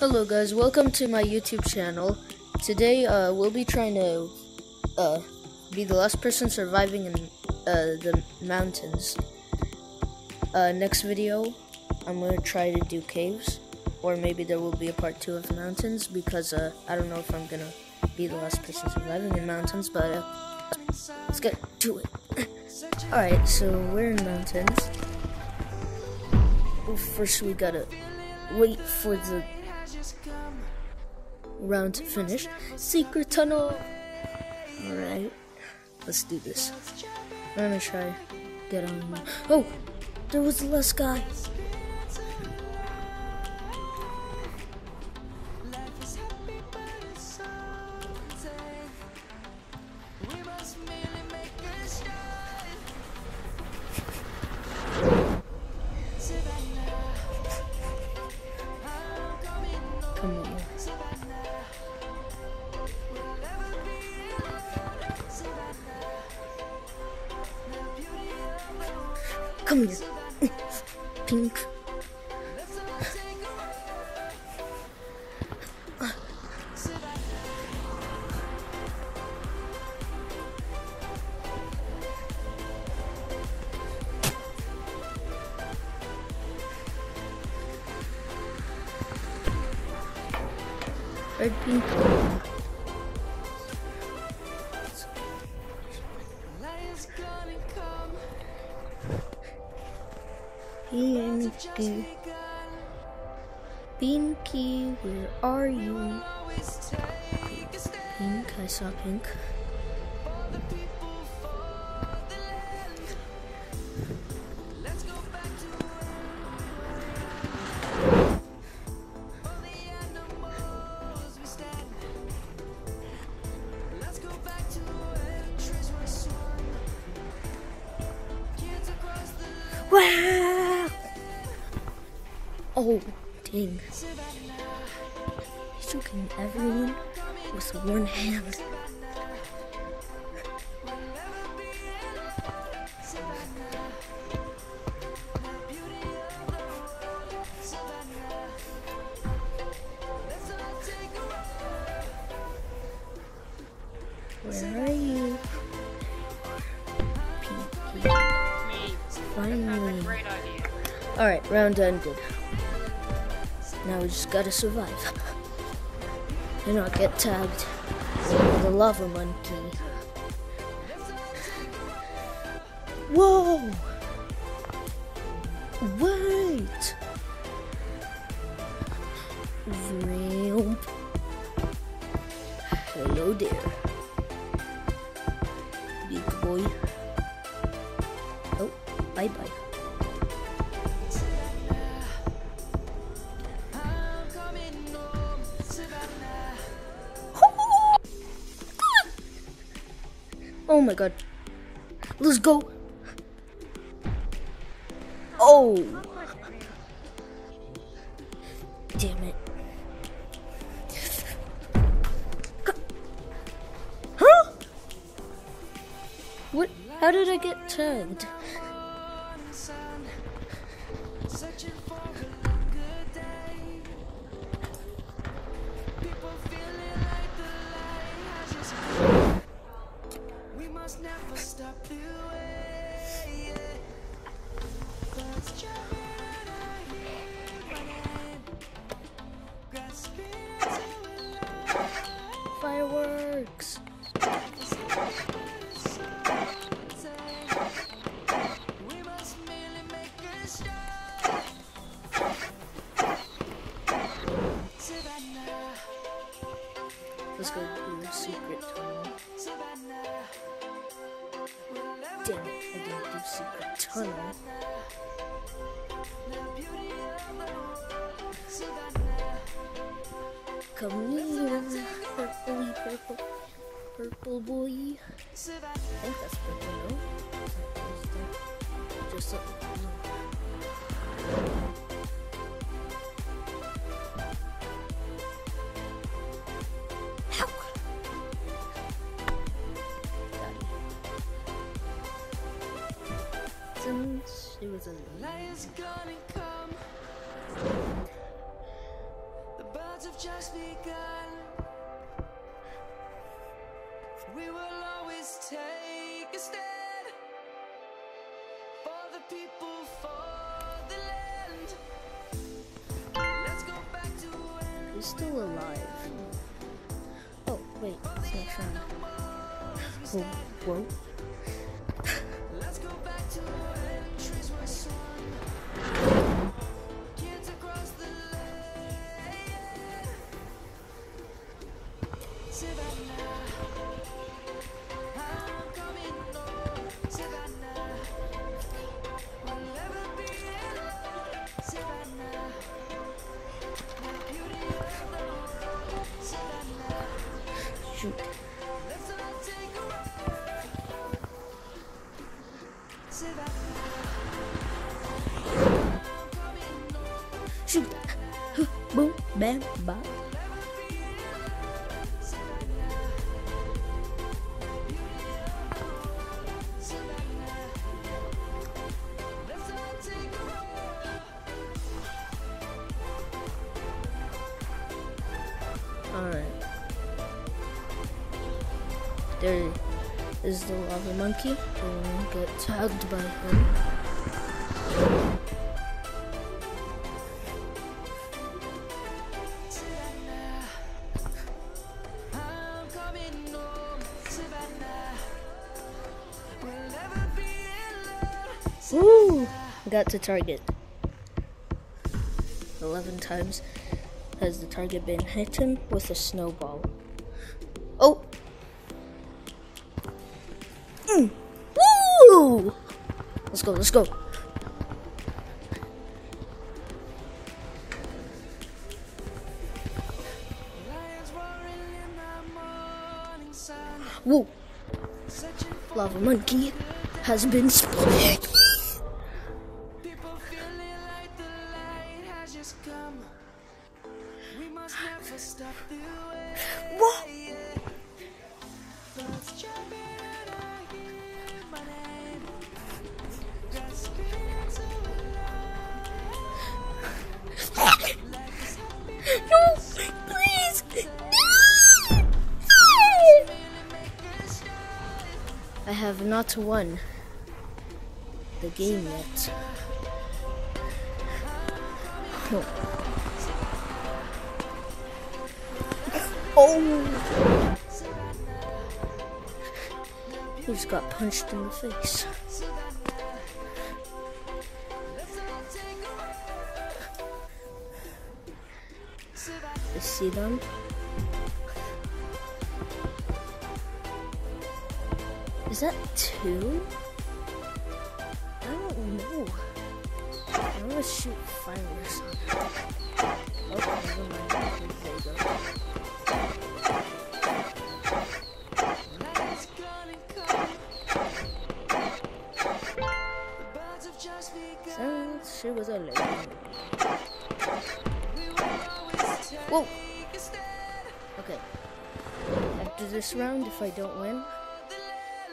Hello guys, welcome to my YouTube channel. Today uh, we'll be trying to uh, be the last person surviving in uh, the mountains. Uh, next video, I'm going to try to do caves, or maybe there will be a part 2 of the mountains, because uh, I don't know if I'm going to be the last person surviving in mountains, but uh, let's get to it. Alright, so we're in mountains. Well, first we gotta wait for the round to finish. Secret tunnel. Alright, let's do this. I'm gonna try get on. Oh, there was the last Come here. Pink. Red, pink. Pinky. Pinky, where are you? Pink, I saw pink. Wow! Oh, dang. He's choking everyone with one hand. Where are you? Finally. Alright, round ended. Now we just gotta survive. And not get tagged by the lava monkey. Whoa! Wait! Vroom. Hello there. Big boy. Oh, bye bye. My god. Let's go. Oh. Damn it. Huh? What? How did I get tagged? Let's go to the secret tunnel. Damn it, I didn't do secret tunnel. Come here, purpley purple, purple boy. I think that's purple, no? Just a, Since it was a gonna come. The birds have just begun. We will always take a stand for the people, for the land. Let's go back to when He's still alive. Oh, wait, it's not showing. Whoa. Shoot. Boom, bam, bam. Alright. There is the lava monkey. Don't get tagged by him. Woo! Got to target. 11 times has the target been hit with a snowball. Oh! Mm. Woo! Let's go, let's go. Woo! Lava monkey has been spotted. Have not won the game yet. Oh. Oh! He just got punched in the face. You see them? Is that two? I don't know. I'm gonna shoot fireworks. Oh, never mind. There you go. That shit was a take Whoa. Okay. After this round, if I don't win,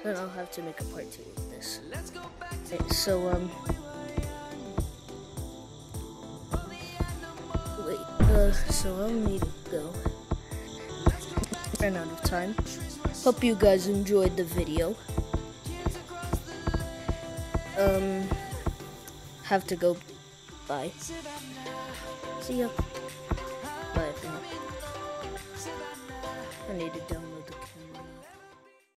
then I'll have to make a part two of this. Okay, so um. Wait, uh, so I'll need to go. Ran out of time. Hope you guys enjoyed the video. Um, have to go. Bye. See ya. Bye. I need to the